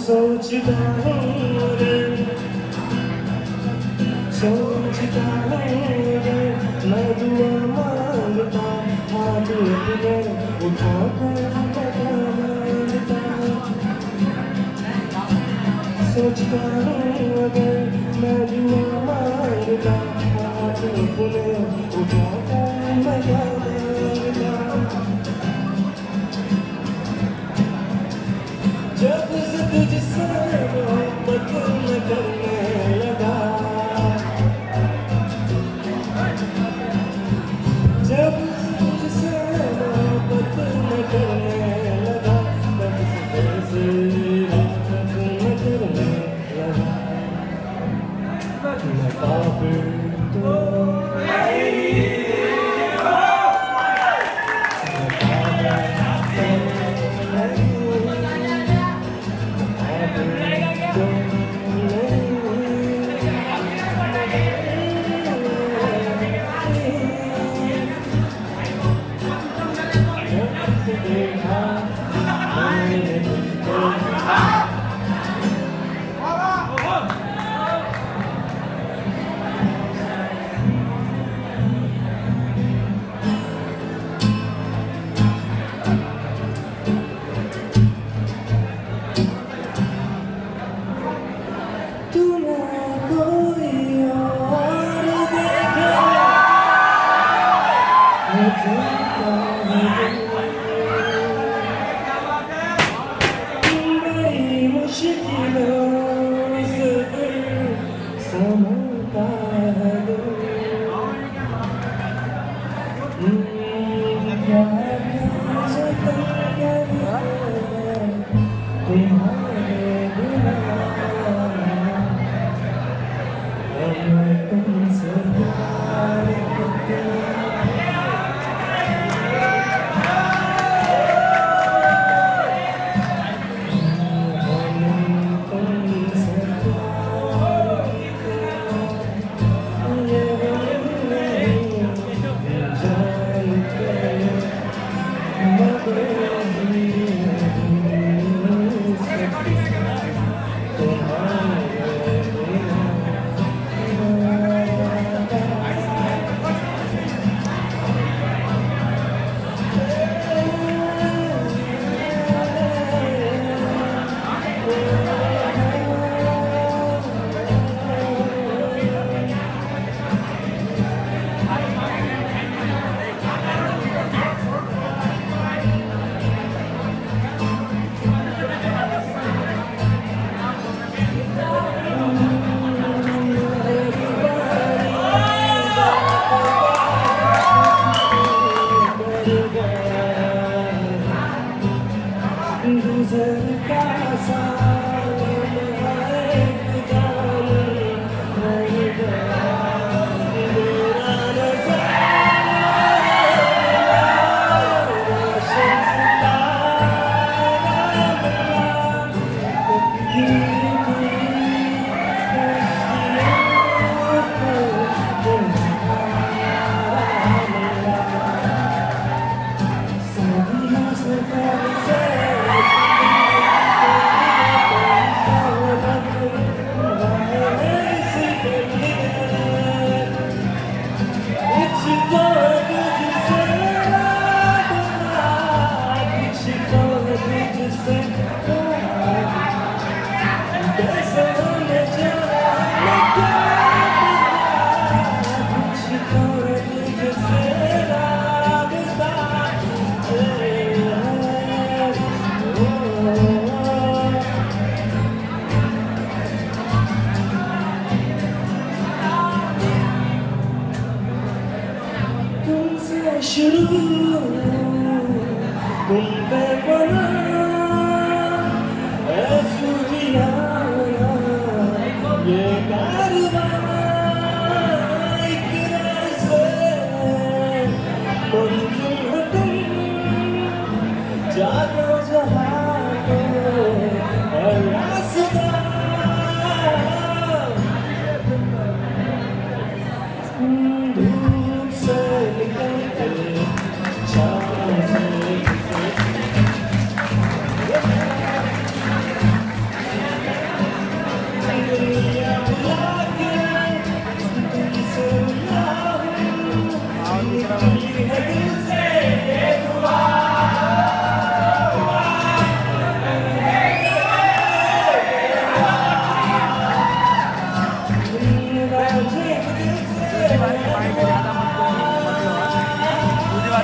सोचता हूँ रे। सोचता हूँ रे। मैं दुआ माँगता, हाथ अपने उठा पता माँगता सोचता हूँ अगर मैं दुआ माँगता, हाथ अपने उठा कर Kırmızı bacı to Bakımla kalma Tem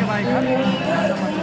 你看你看